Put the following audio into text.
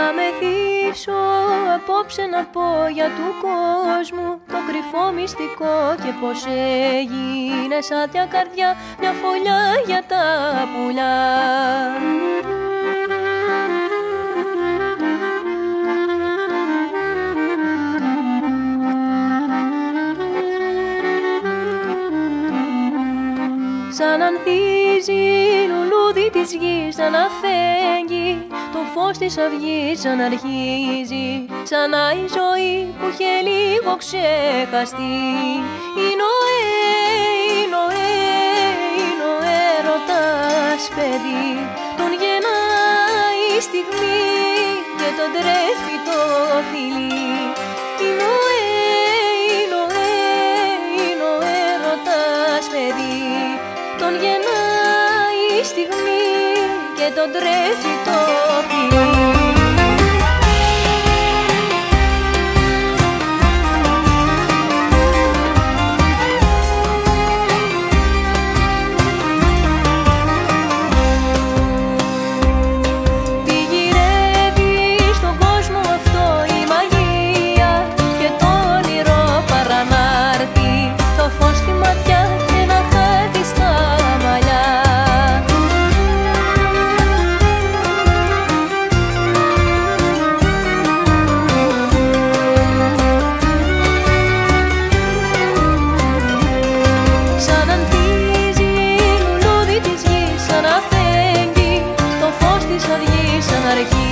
Θα μεθύσω απόψε να πω για του κόσμου το κρυφό μυστικό και πως έγινε άδεια καρδιά μια φωλιά για τα πουλιά. Σαν ανθίζει λουλούδι της γης σαν αφέγγει το φως της αυγής σαν αρχίζει σαν η ζωή που είχε λίγο ξεχαστεί. Είναι ο είναι ο είναι ο έρωτας παιδί τον γεννάει η στιγμή και τον τρέφει το φιλί τον τρέφει το πι θα βγεις αναρχή